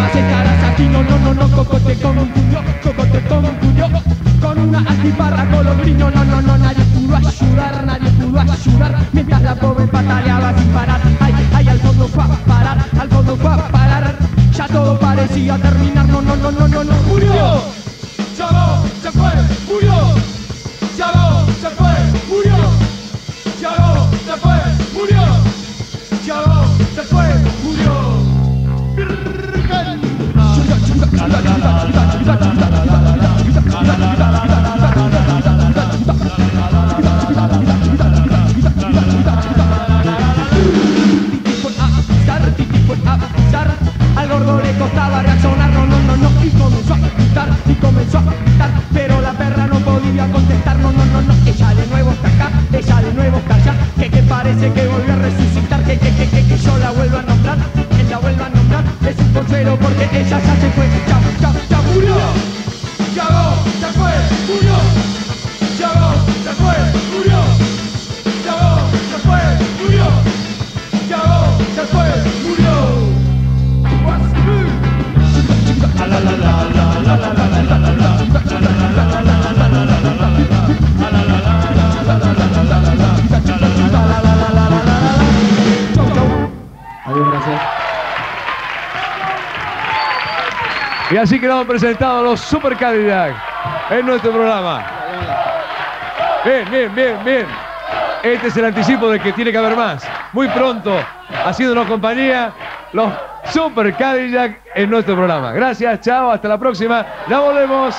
Más estarás aquí, no, no, no, cocote confundió, cocote confundió Con altiparra colobrino, no, no, no, nadie pudo ayudar, nadie pudo ayudar Mientras la pobre pataleaba sin parar, ay, ay, al fondo fue a parar, al fondo fue a parar Ya todo parecía terminar, no, no, no, no, no, no, murió Llegó, se fue, murió Llegó, se fue, murió Llegó, se fue, murió Llegó, se fue, murió. Al gordo le costaba reaccionar, no, no, no, no, y comenzó a gritar, y comenzó a gritar, pero la perra no podía contestar, no, no, no, no, ella de nuevo está acá, ella de nuevo está que que parece que volvió a resucitar, que que que que, que yo la vuelvo a nombrar, ella vuelva a nombrar, es un consuelo porque ella ya se fue, ya, ya, ya murió, llegó, se fue, murió, Adiós, gracias. Y así quedamos presentados los Super Cadillac en nuestro programa. Bien, bien, bien, bien. Este es el anticipo de que tiene que haber más. Muy pronto, haciéndonos compañía, los Super Cadillac en nuestro programa. Gracias, chao, hasta la próxima. Ya volvemos.